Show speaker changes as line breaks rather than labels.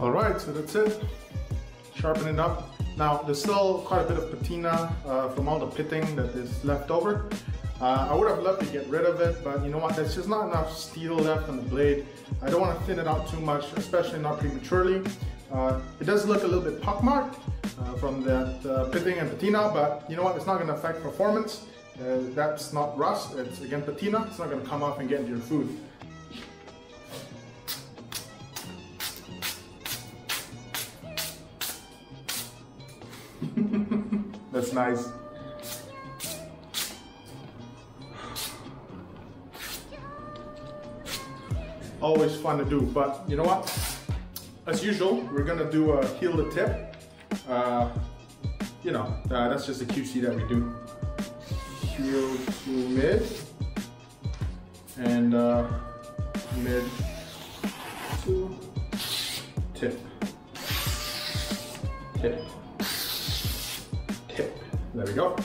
All right, so that's it. Sharpen it up. Now, there's still quite a bit of patina uh, from all the pitting that is left over. Uh, I would have loved to get rid of it, but you know what, there's just not enough steel left on the blade. I don't want to thin it out too much, especially not prematurely. Uh, it does look a little bit pockmarked uh, from that uh, pitting and patina, but you know what, it's not going to affect performance. Uh, that's not rust, it's again patina, it's not going to come off and get into your food. That's nice. Always fun to do, but you know what? As usual, we're gonna do a heel the tip. Uh, you know, uh, that's just a QC that we do. Heel to mid and uh, mid to tip, tip. There we go.